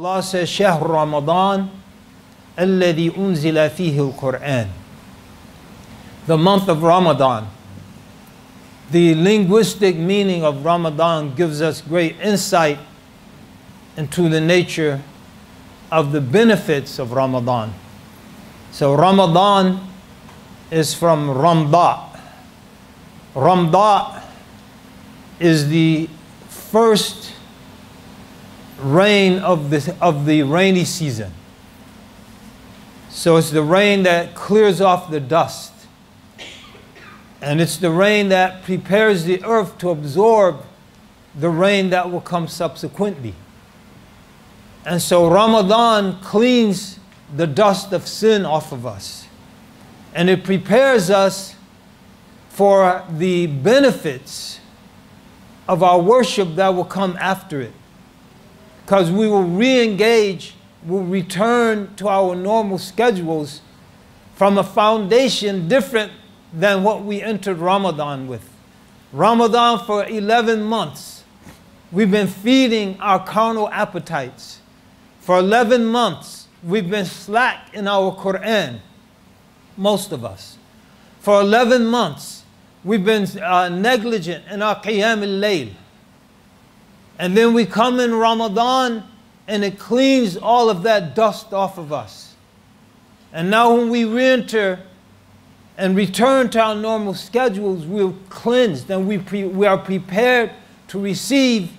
Allah says, شهر رمضان الذي أنزل فيه القرآن. The month of Ramadan. The linguistic meaning of Ramadan gives us great insight into the nature of the benefits of Ramadan. So Ramadan is from Ramda. Ramda is the first rain of the, of the rainy season. So it's the rain that clears off the dust. And it's the rain that prepares the earth to absorb the rain that will come subsequently. And so Ramadan cleans the dust of sin off of us. And it prepares us for the benefits of our worship that will come after it. Because we will re engage, we'll return to our normal schedules from a foundation different than what we entered Ramadan with. Ramadan for 11 months, we've been feeding our carnal appetites. For 11 months, we've been slack in our Quran, most of us. For 11 months, we've been uh, negligent in our Qiyam al-Layl. And then we come in Ramadan and it cleans all of that dust off of us. And now when we re-enter and return to our normal schedules, we're cleansed and we, we are prepared to receive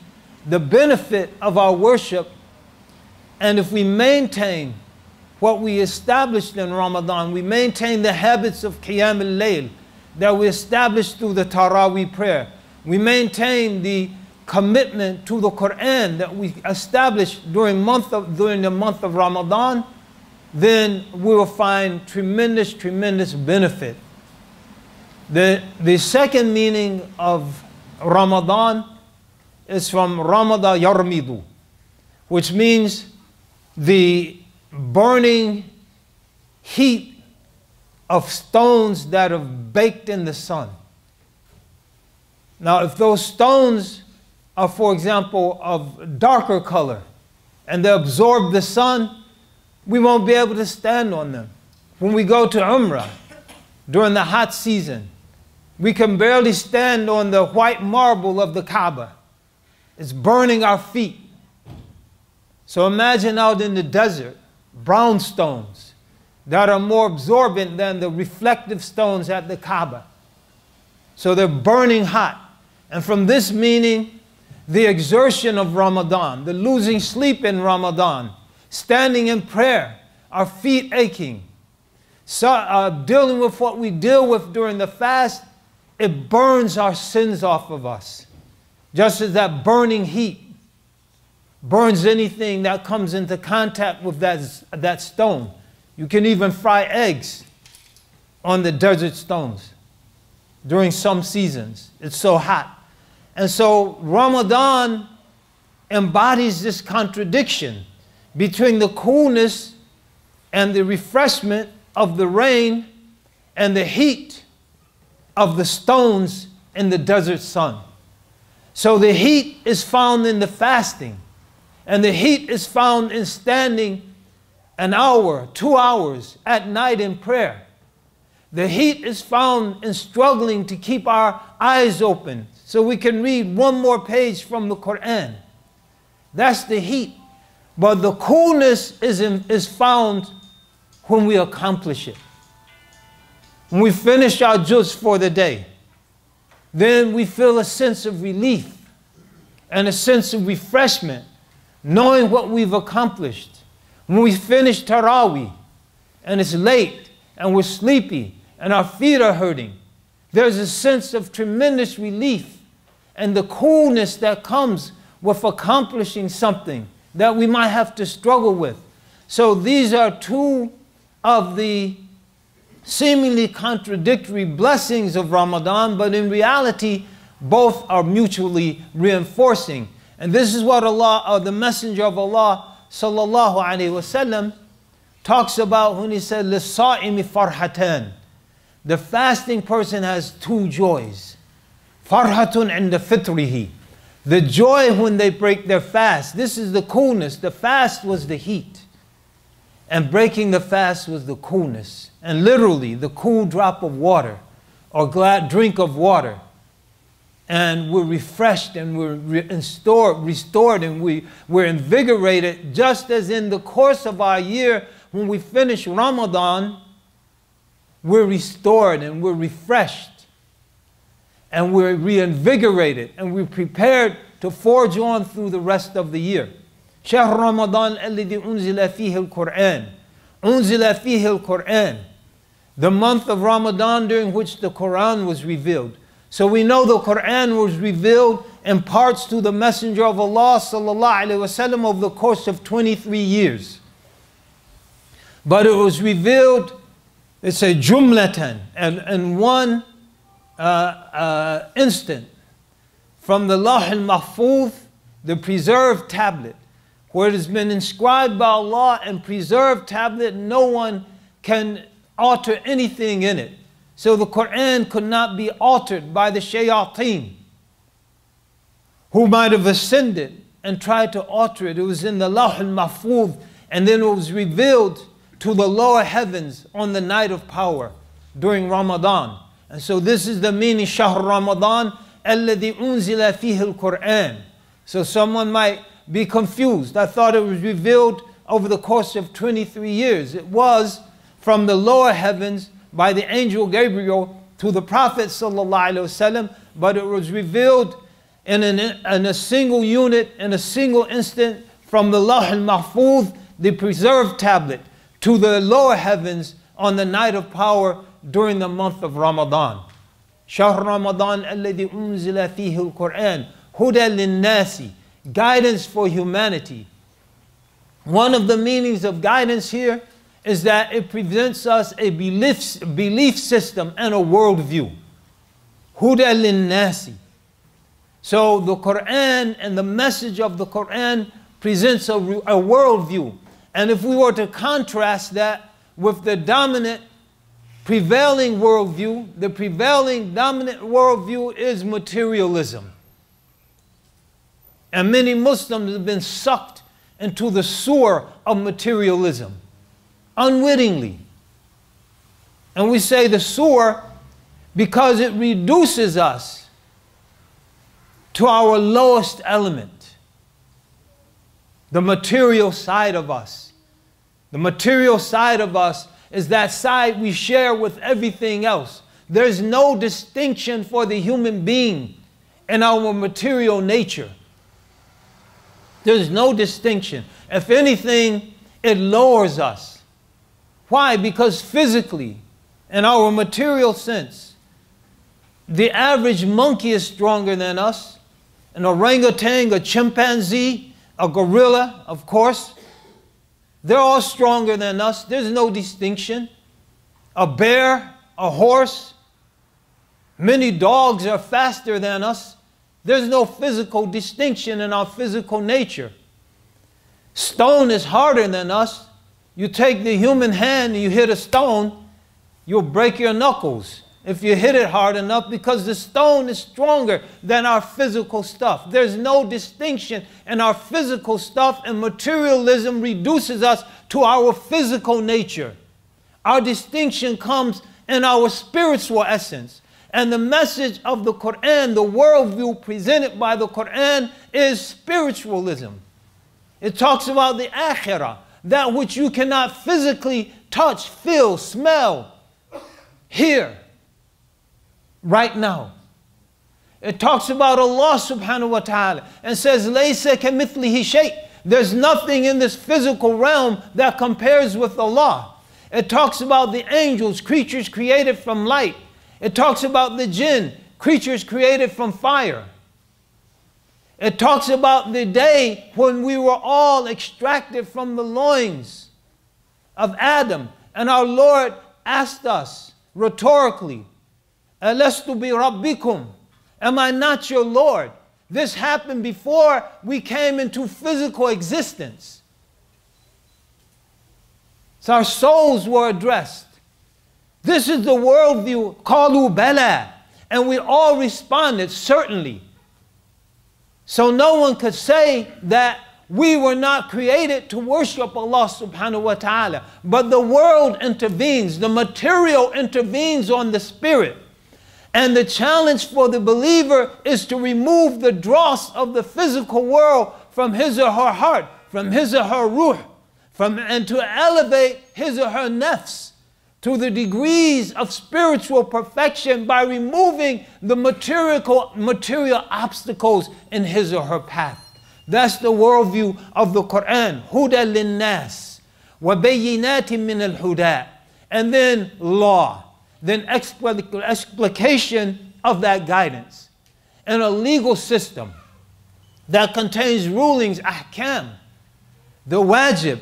the benefit of our worship. And if we maintain what we established in Ramadan, we maintain the habits of Qiyam al-Layl that we established through the Taraweeh prayer. We maintain the commitment to the Quran that we established during, month of, during the month of Ramadan then we will find tremendous, tremendous benefit. The, the second meaning of Ramadan is from Ramada Yarmidu, which means the burning heat of stones that have baked in the sun. Now, if those stones are, for example, of darker color and they absorb the sun, we won't be able to stand on them. When we go to Umrah during the hot season, we can barely stand on the white marble of the Kaaba. It's burning our feet. So imagine out in the desert, brown stones that are more absorbent than the reflective stones at the Kaaba. So they're burning hot. And from this meaning, the exertion of Ramadan, the losing sleep in Ramadan, standing in prayer, our feet aching, so, uh, dealing with what we deal with during the fast, it burns our sins off of us. Just as that burning heat burns anything that comes into contact with that, that stone. You can even fry eggs on the desert stones during some seasons. It's so hot. And so Ramadan embodies this contradiction between the coolness and the refreshment of the rain and the heat of the stones in the desert sun. So the heat is found in the fasting, and the heat is found in standing an hour, two hours at night in prayer. The heat is found in struggling to keep our eyes open so we can read one more page from the Quran. That's the heat. But the coolness is, in, is found when we accomplish it. When we finish our juz for the day, then we feel a sense of relief and a sense of refreshment, knowing what we've accomplished. When we finish Taraweeh and it's late and we're sleepy and our feet are hurting, there's a sense of tremendous relief and the coolness that comes with accomplishing something that we might have to struggle with. So these are two of the seemingly contradictory blessings of Ramadan, but in reality, both are mutually reinforcing. And this is what Allah, or the Messenger of Allah, sallallahu alaihi wasallam, talks about when he said, "Lisa'imi farhatan." The fasting person has two joys. Farhatun and the fitrihi. The joy when they break their fast. This is the coolness. The fast was the heat. And breaking the fast was the coolness. And literally, the cool drop of water or glad drink of water. And we're refreshed and we're restored, restored and we, we're invigorated, just as in the course of our year, when we finish Ramadan, we're restored and we're refreshed and we're reinvigorated and we're prepared to forge on through the rest of the year. شهر رمضان الذي أنزل فيه القرآن أنزل فيه القرآن the month of Ramadan during which the Quran was revealed. So we know the Quran was revealed in parts to the Messenger of Allah sallallahu alaihi wasallam over the course of 23 years. But it was revealed, it's a jumlatan, and, and one uh, uh, instant from the Lawh al-Mahfuz, the preserved tablet, where it has been inscribed by Allah and preserved tablet, no one can alter anything in it. So the Quran could not be altered by the shayateen who might have ascended and tried to alter it. It was in the Lawh al-Mahfuz and then it was revealed to the lower heavens on the night of power during Ramadan. And so this is the meaning Shahr Ramadan, الذي أنزل فيه القرآن. So someone might be confused. I thought it was revealed over the course of 23 years. It was from the lower heavens by the angel Gabriel to the Prophet وسلم, but it was revealed in, an, in a single unit, in a single instant, from the Lawh al-Mahfuz, the preserved tablet, to the lower heavens on the night of power during the month of Ramadan. شهر رمضان الذي أنزل فيه القرآن هدى للناس guidance for humanity. One of the meanings of guidance here is that it presents us a belief, belief system and a worldview. Huda linnasi. So the Quran and the message of the Quran presents a, a worldview. and if we were to contrast that with the dominant prevailing worldview, the prevailing dominant worldview is materialism. And many Muslims have been sucked into the sewer of materialism unwittingly. And we say the sewer because it reduces us to our lowest element, the material side of us. The material side of us is that side we share with everything else. There's no distinction for the human being in our material nature. There's no distinction. If anything, it lowers us. Why? Because physically, in our material sense, the average monkey is stronger than us. An orangutan, a chimpanzee, a gorilla, of course, they're all stronger than us. There's no distinction. A bear, a horse, many dogs are faster than us. There's no physical distinction in our physical nature. Stone is harder than us. You take the human hand and you hit a stone, you'll break your knuckles if you hit it hard enough because the stone is stronger than our physical stuff. There's no distinction in our physical stuff, and materialism reduces us to our physical nature. Our distinction comes in our spiritual essence. And the message of the Quran, the worldview presented by the Quran, is spiritualism. It talks about the akhirah that which you cannot physically touch, feel, smell, hear right now. It talks about Allah subhanahu wa ta'ala and says, Laysa kamithlihi shay. There's nothing in this physical realm that compares with Allah. It talks about the angels, creatures created from light. It talks about the jinn, creatures created from fire. It talks about the day when we were all extracted from the loins of Adam. And our Lord asked us rhetorically, Alastu bi rabbikum? Am I not your Lord? This happened before we came into physical existence. So our souls were addressed. This is the worldview, kalu bala. And we all responded, certainly. So no one could say that we were not created to worship Allah subhanahu wa ta'ala. But the world intervenes, the material intervenes on the spirit. And the challenge for the believer is to remove the dross of the physical world from his or her heart, from his or her ruh, from, and to elevate his or her nafs to the degrees of spiritual perfection by removing the material, material obstacles in his or her path. That's the worldview of the Quran. Huda linnas min al-huda. And then law. Then explication of that guidance. In a legal system that contains rulings, ahkam, the wajib,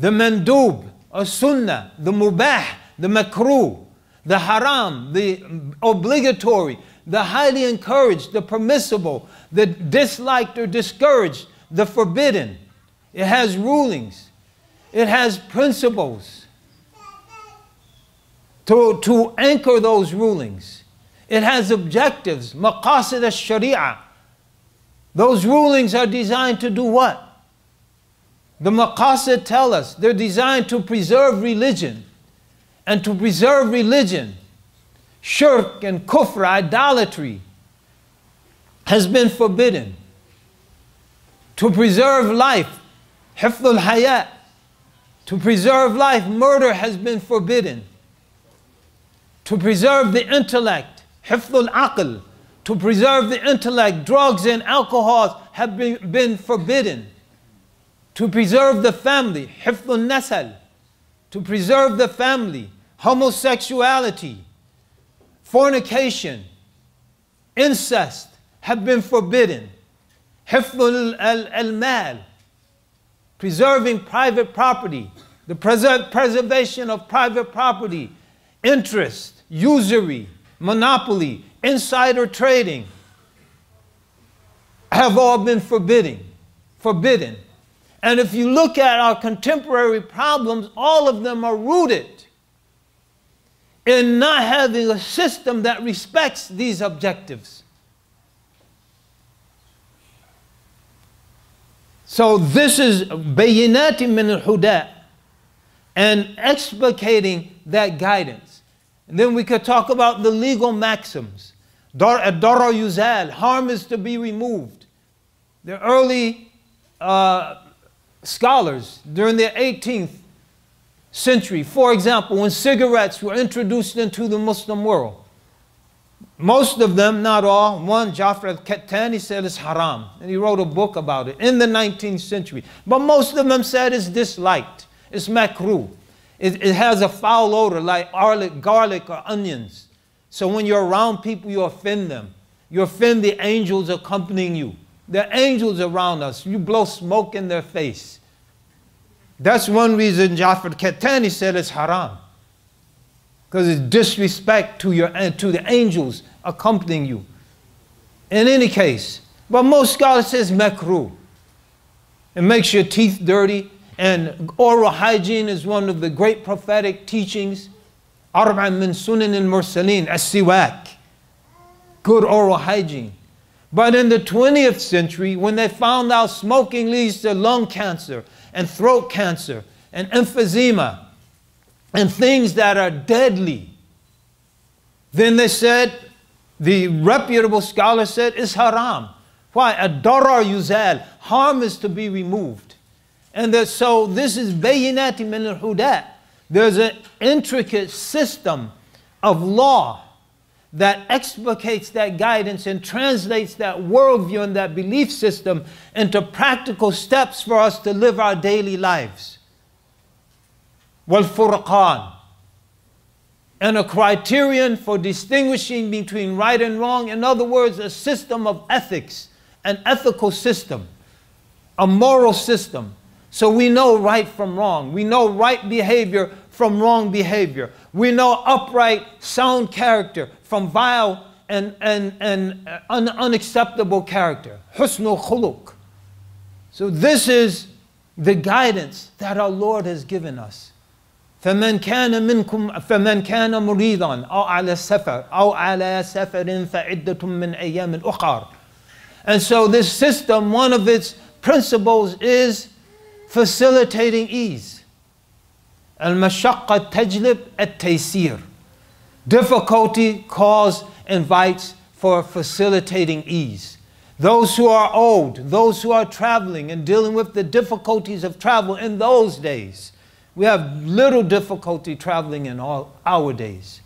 the mandub, a sunnah, the mubah, the makruh, the haram, the obligatory, the highly encouraged, the permissible, the disliked or discouraged, the forbidden. It has rulings, it has principles to, to anchor those rulings. It has objectives, maqasid al-sharia. Those rulings are designed to do what? The maqasid tell us they're designed to preserve religion. And to preserve religion, shirk and kufr, idolatry, has been forbidden. To preserve life, hifdul hayat, to preserve life, murder has been forbidden. To preserve the intellect, hifdul aql, to preserve the intellect, drugs and alcohols have been, been forbidden. To preserve the family, hifdul nasal, to preserve the family, homosexuality, fornication, incest have been forbidden. Hifdul al-mal, preserving private property, the preservation of private property, interest, usury, monopoly, insider trading have all been forbidden. Forbidden. And if you look at our contemporary problems, all of them are rooted in not having a system that respects these objectives. So this is bayinati min al-huda and explicating that guidance. And then we could talk about the legal maxims. Dar yuzal, harm is to be removed. The early uh, scholars during the 18th century, for example, when cigarettes were introduced into the Muslim world, most of them, not all, one, Jafar al-Kattani said it's haram, and he wrote a book about it in the 19th century. But most of them said it's disliked, it's makruh. It, it has a foul odor like garlic, garlic or onions. So when you're around people, you offend them. You offend the angels accompanying you. The angels around us, you blow smoke in their face. That's one reason Jafar Kattani said it's haram. Because it's disrespect to, your, to the angels accompanying you. In any case, but most scholars says makruh. It makes your teeth dirty, and oral hygiene is one of the great prophetic teachings. Arba'an min sunan al-mursaleen, as-siwak. Good oral hygiene. But in the 20th century, when they found out smoking leads to lung cancer and throat cancer and emphysema and things that are deadly, then they said, the reputable scholar said, it's haram. Why? A darar yuzal, harm is to be removed. And so this is bayinati min al There's an intricate system of law that explicates that guidance and translates that worldview and that belief system into practical steps for us to live our daily lives. Wal furqan. And a criterion for distinguishing between right and wrong. In other words, a system of ethics, an ethical system, a moral system. So we know right from wrong. We know right behavior from wrong behavior. We know upright, sound character from vile and, and, and un, unacceptable character. Husnul khuluq. So this is the guidance that our Lord has given us. فمن كان منكم فمن كان مريضا أو على سفر أو على سفر فعدة من أيام أخر And so, this system, one of its principles is facilitating ease. Al mashaqqa tajlib at taysir. Difficulty calls, invites for facilitating ease. Those who are old, those who are traveling and dealing with the difficulties of travel in those days. We have little difficulty traveling in all our days.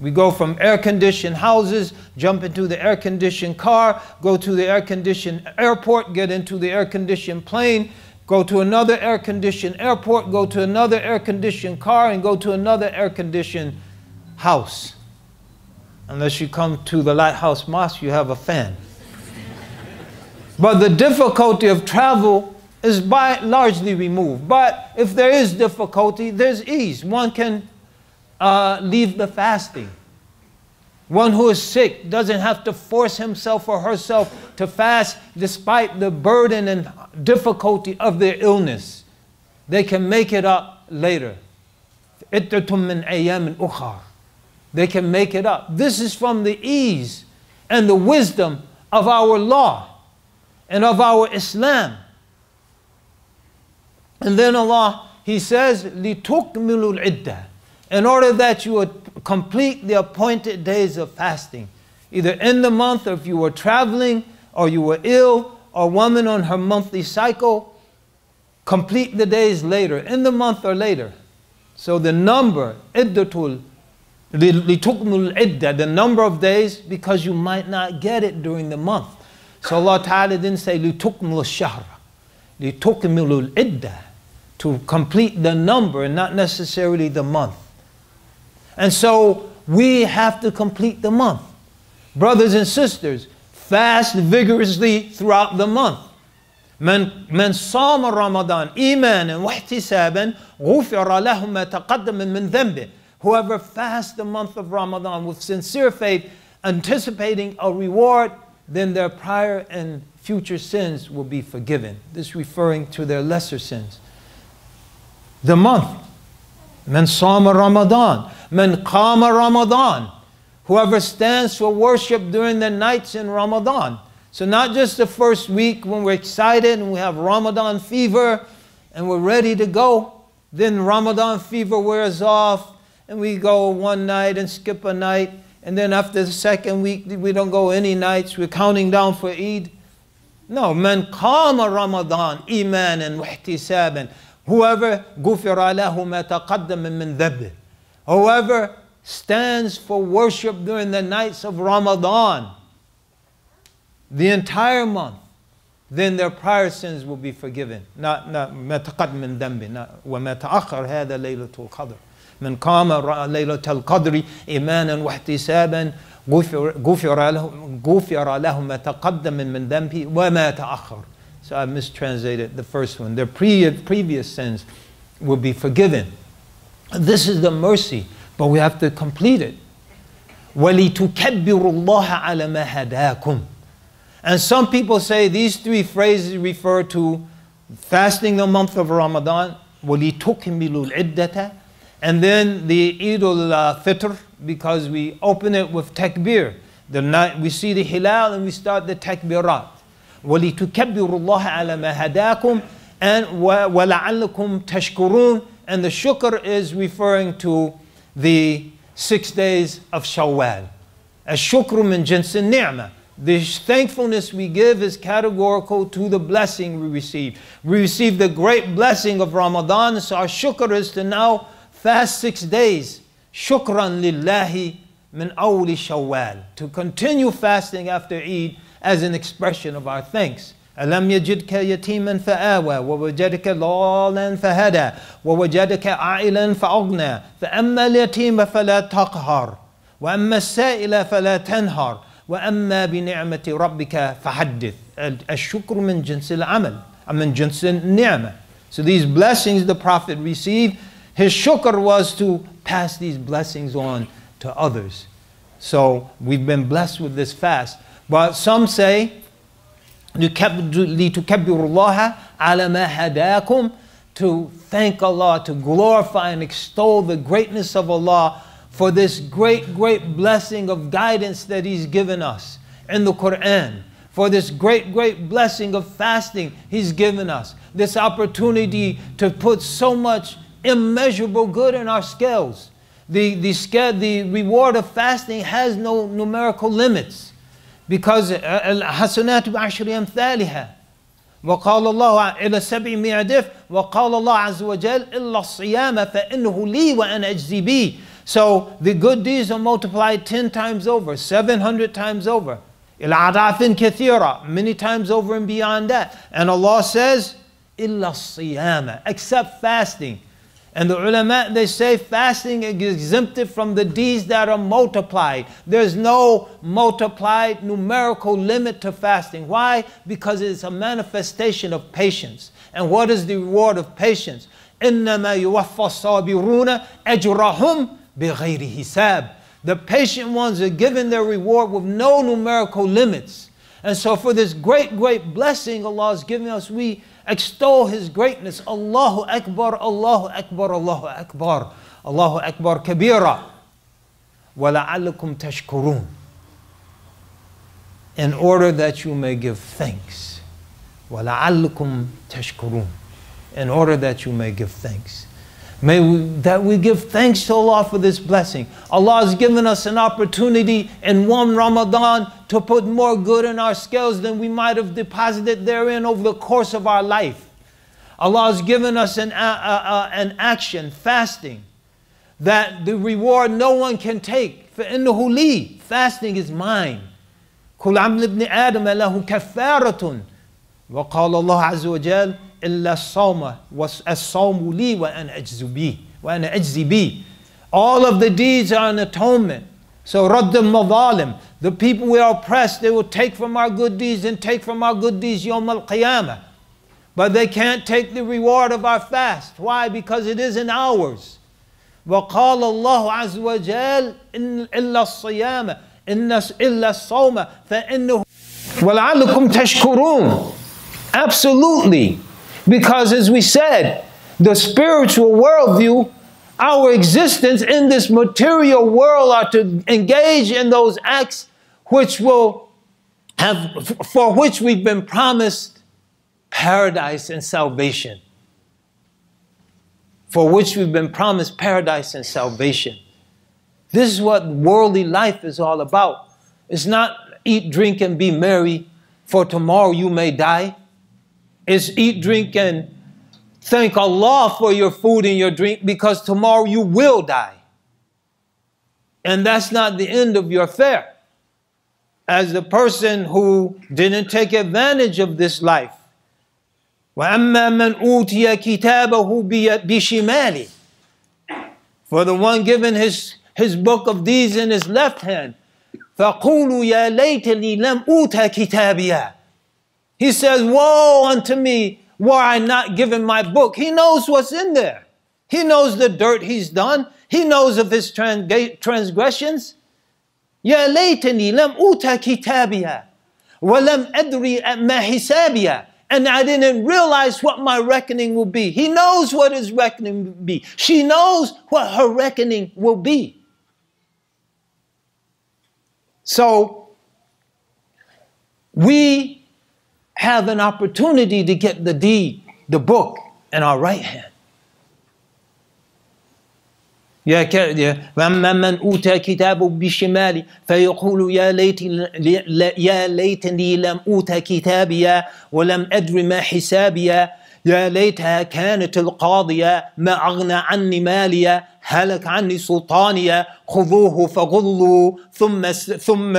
We go from air conditioned houses, jump into the air conditioned car, go to the air conditioned airport, get into the air conditioned plane, go to another air conditioned airport, go to another air conditioned car, and go to another air conditioned house. Unless you come to the Lighthouse Mosque, you have a fan. but the difficulty of travel is by largely removed. But if there is difficulty, there's ease. One can uh, leave the fasting. One who is sick doesn't have to force himself or herself to fast despite the burden and difficulty of their illness. They can make it up later. They can make it up. This is from the ease and the wisdom of our law and of our Islam. And then Allah, He says, لِتُكْمِلُوا الْعِدَّةِ in order that you would complete the appointed days of fasting, either in the month or if you were traveling or you were ill or woman on her monthly cycle, complete the days later, in the month or later. So the number, iddatul, idda, the number of days, because you might not get it during the month. So Allah Ta'ala didn't say litukmul shahr, litukmul idda, to complete the number and not necessarily the month. And so we have to complete the month. Brothers and sisters, fast vigorously throughout the month. من من صام رمضان إيمانا واحتسابا غفر له ما تقدم من ذنبه. Whoever fasts the month of Ramadan with sincere faith, anticipating a reward, then their prior and future sins will be forgiven. This referring to their lesser sins. The month. من صام رمضان Man qama Ramadan. Whoever stands for worship during the nights in Ramadan. So not just the first week when we're excited and we have Ramadan fever and we're ready to go. Then Ramadan fever wears off and we go one night and skip a night. And then after the second week, we don't go any nights. We're counting down for Eid. No, man qama Ramadan imanan wa ihtisaban. Whoever gufira lahu ma taqaddama min dhanbih. Whoever stands for worship during the nights of Ramadan, the entire month, then their prior sins will be forgiven. Not not ما تقدم من ذنب وما تأخر هذا ليلة القدر. من قام ليلة القدر إيمانا واحتسابا غفر غفر له غفر له ما تقدم من ذنبه وما تأخر. So I mistranslated the first one. Their pre- previous sins will be forgiven. This is the mercy, but we have to complete it. وَلِتُكَبِّرُوا اللَّهَ عَلَى مَا هَدَاكُمْ And some people say these three phrases refer to fasting the month of Ramadan, وَلِتُكْمِلُوا الْعِدَّةَ And then the Eid al-Fitr, because we open it with takbir. The night we see the hilal and we start the takbirat. وَلِتُكَبِّرُوا اللَّهَ عَلَى مَا هَدَاكُمْ And وَلَعَلَّكُمْ تَشْكُرُونَ and the shukr is referring to the six days of Shawwal. As shukr min jinsin ni'mah. The thankfulness we give is categorical to the blessing we receive. We receive the great blessing of Ramadan, so our shukr is to now fast six days. Shukran lillahi min awli shawwal. To continue fasting after Eid as an expression of our thanks. ألم يجدك يتيما فآوى ووجدك ضالا فهدى ووجدك عائلا فأغنى فأما اليتيم فلا تقهر وأما السائل فلا تنهر وأما بنعمة ربك فحدث الشكر من جنس العمل من جنس النعمة So these blessings the Prophet received, his shukr was to pass these blessings on to others. So we've been blessed with this fast. But some say لِتُكَبِّرُ اللَّهَ عَلَى مَا هَدَاكُمْ To thank Allah, to glorify and extol the greatness of Allah for this great, great blessing of guidance that He's given us. in the Quran for this great, great blessing of fasting He's given us. This opportunity to put so much immeasurable good in our scales. The, the, scale, the reward of fasting has no numerical limits because الحسنات بعشر أمثالها وقال الله إلى سبعمائة ضعف وقال الله عز وجل إلا الصيام فإنه لي وأنا أجزي به So the good deeds are multiplied 10 times over, 700 times over. العضاف كثيرة, many times over and beyond that. And Allah says, إلا الصيام, except fasting. And the ulama, they say fasting is exempted from the deeds that are multiplied. There's no multiplied numerical limit to fasting. Why? Because it's a manifestation of patience. And what is the reward of patience? إنما يوفى الصابرون أجرهم بغير حساب. The patient ones are given their reward with no numerical limits. And so for this great, great blessing Allah is giving us, we extol His greatness. Allahu Akbar, Allahu Akbar, Allahu Akbar, Allahu Akbar kabira. وَلَعَلَّكُمْ تَشْكُرُونَ In order that you may give thanks. وَلَعَلَّكُمْ تَشْكُرُونَ In order that you may give thanks. May we, that we give thanks to Allah for this blessing. Allah has given us an opportunity in one Ramadan to put more good in our scales than we might have deposited therein over the course of our life. Allah has given us an, uh, uh, an action, fasting, that the reward no one can take. فَإِنَّهُ لِي Fasting is mine. كُلْ عَمْلِ ابْنِ آدَمَ لَهُ كَفَّارَةٌ وقال الله عز وجل إلا الصوم والصوم لي وأنا أجزي به وأنا أجزي به all of the deeds are an atonement so رد المظالم the people we are oppressed they will take from our good deeds and take from our good deeds يوم القيامة but they can't take the reward of our fast why because it isn't ours وقال الله عز وجل إن إلا الصيام إن إلا الصوم فإنه ولعلكم تشكرون absolutely because, as we said, the spiritual worldview, our existence in this material world are to engage in those acts which will have, for which we've been promised paradise and salvation. For which we've been promised paradise and salvation. This is what worldly life is all about. It's not eat, drink, and be merry, for tomorrow you may die is eat, drink, and thank Allah for your food and your drink because tomorrow you will die. And that's not the end of your affair. As the person who didn't take advantage of this life. وَأَمَّا مَنْ أُوتِيَ كِتَابَهُ بِشِمَالِ For the one given his, his book of deeds in his left hand, فَقُولُوا يَا لَيْتَنِي لَمْ أُوتَ كِتَابِيَا he says, Woe unto me, were I not given my book. He knows what's in there. He knows the dirt he's done. He knows of his transgressions. يا ليتني لم أوتى كتابيا ولم أدري ما حسابيا and I didn't realize what my reckoning will be. He knows what his reckoning will be. She knows what her reckoning will be. So, we have an opportunity to get the deed, the book, in our right hand. يا وأما من أوتى كتابه بشمالي فيقول يا ليت يا ليتني لم أوت كتابيا ولم أدر ما حسابيا يا ليتها كانت القاضية ما أغنى عني ماليا هلك عني سلطانيا خذوه فغلوا ثم ثم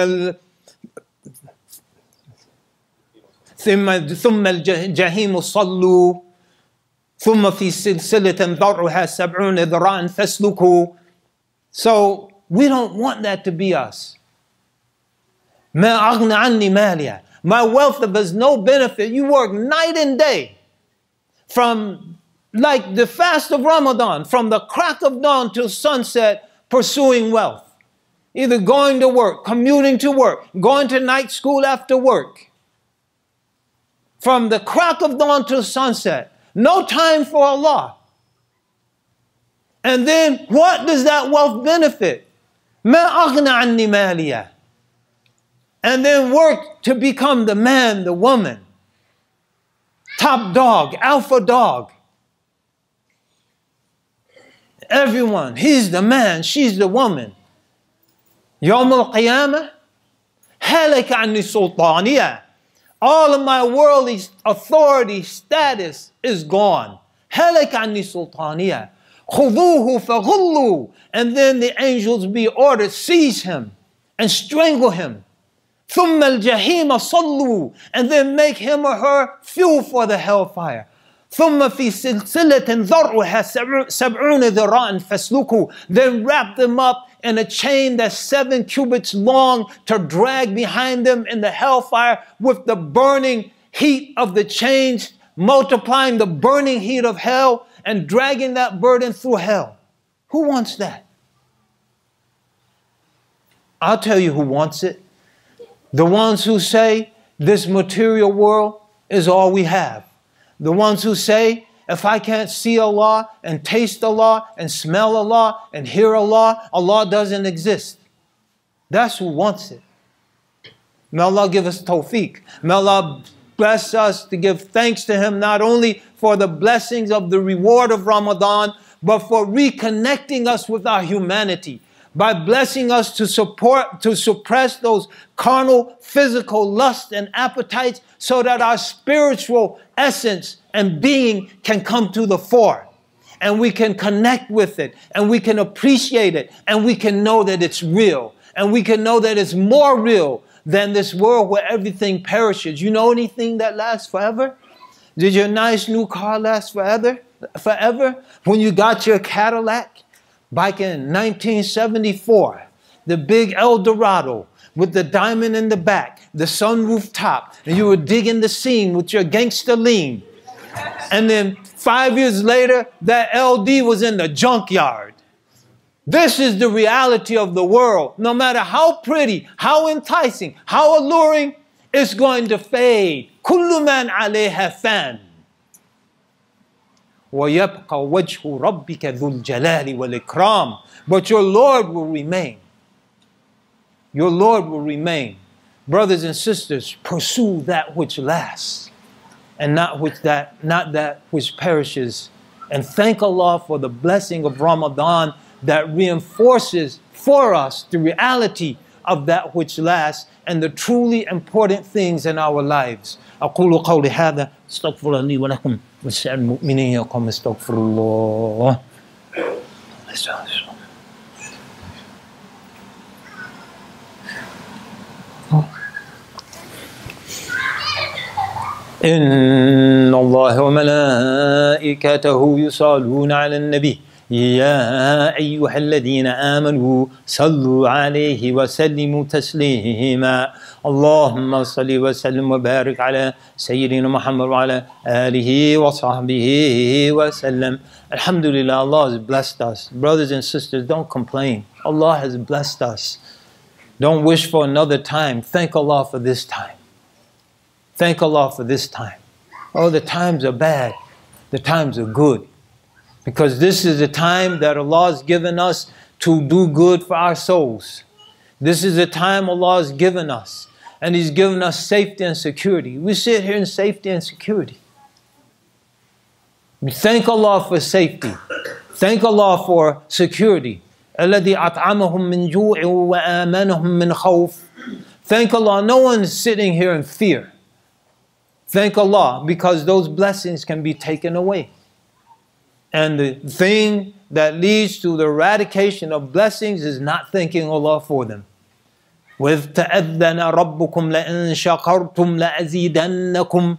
ثم ثم الجحيم صلوا ثم في سلسلة ذرعها سبعون ذراعا فاسلكوا So we don't want that to be us. ما أغنى عني ماليا My wealth of us no benefit. You work night and day from like the fast of Ramadan, from the crack of dawn till sunset, pursuing wealth. Either going to work, commuting to work, going to night school after work from the crack of dawn to sunset. No time for Allah. And then what does that wealth benefit? ما أغنى عني مالية and then work to become the man, the woman, top dog, alpha dog. Everyone, he's the man, she's the woman. يوم القيامة هلك عني سلطانية all of my worldly authority, status is gone. هلك عني سلطانية خذوه فغلوا and then the angels be ordered seize him and strangle him ثم الجحيم صلوا and then make him or her fuel for the hellfire ثم في سلسلة ذرعها سبعون ذراعا فاسلكوا then wrap them up in a chain that's seven cubits long to drag behind them in the hellfire with the burning heat of the chains, multiplying the burning heat of hell and dragging that burden through hell. Who wants that? I'll tell you who wants it. The ones who say this material world is all we have. The ones who say if I can't see Allah and taste Allah and smell Allah and hear Allah, Allah doesn't exist. That's who wants it. May Allah give us tawfiq. May Allah bless us to give thanks to Him not only for the blessings of the reward of Ramadan, but for reconnecting us with our humanity by blessing us to support to suppress those carnal physical lusts and appetites so that our spiritual essence and being can come to the fore and we can connect with it and we can appreciate it and we can know that it's real and we can know that it's more real than this world where everything perishes. You know anything that lasts forever? Did your nice new car last forever? Forever? When you got your Cadillac Back in 1974, the big Eldorado with the diamond in the back, the sun top, and you were digging the scene with your gangster lean. And then five years later, that LD was in the junkyard. This is the reality of the world. No matter how pretty, how enticing, how alluring, it's going to fade. Kullu alayha fan. ويبقى وجه ربك ذو الجلال والإكرام But your Lord will remain. Your Lord will remain. Brothers and sisters, pursue that which lasts and not which that not that which perishes. And thank Allah for the blessing of Ramadan that reinforces for us the reality of that which lasts and the truly important things in our lives. أقول قولي هذا استغفر لي ولكم ولسائر المؤمنين يقوم استغفر الله. إن الله وملائكته يصلون على النبي. يا أيها الذين آمنوا صلوا عليه وسلموا تسليما اللهم صل وسلم وبارك على سيدنا محمد وعلى آله وصحبه وسلم الحمد لله Allah has blessed us brothers and sisters don't complain Allah has blessed us don't wish for another time thank Allah for this time Thank Allah for this time. Oh, the times are bad, the times are good. Because this is the time that Allah has given us to do good for our souls. This is the time Allah has given us. And He's given us safety and security. We sit here in safety and security. We thank Allah for safety. Thank Allah for security. الذي أطعمهم من جوع وآمنهم من خوف. Thank Allah, no one is sitting here in fear. Thank Allah because those blessings can be taken away. And the thing that leads to the eradication of blessings is not thanking Allah for them. وَإِذْ تَأَذَّنَ رَبُّكُمْ لَإِن شَكَرْتُمْ لَأَزِيدَنَّكُمْ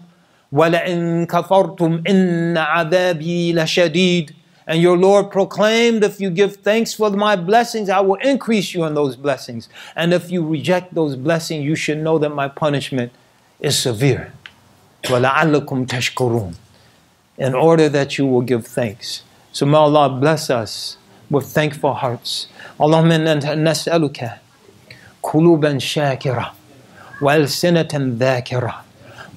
وَلَإِن كَفَرْتُمْ إِنَّ عَذَابِي لَشَدِيدٌ And your Lord proclaimed, if you give thanks for my blessings, I will increase you in those blessings. And if you reject those blessings, you should know that my punishment is severe. وَلَعَلَّكُمْ تَشْكُرُونَ In order that you will give thanks. So may Allah bless us with thankful hearts. اللهم إنا نسألك قلوبا شاكرة وألسنة ذاكرة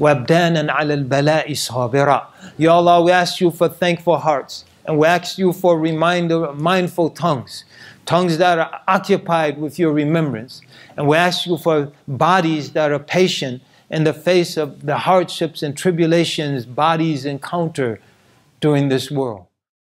وأبدانا على البلاء صابرة Ya Allah, we ask you for thankful hearts and we ask you for reminder, mindful tongues, tongues that are occupied with your remembrance. And we ask you for bodies that are patient in the face of the hardships and tribulations bodies encounter during this world.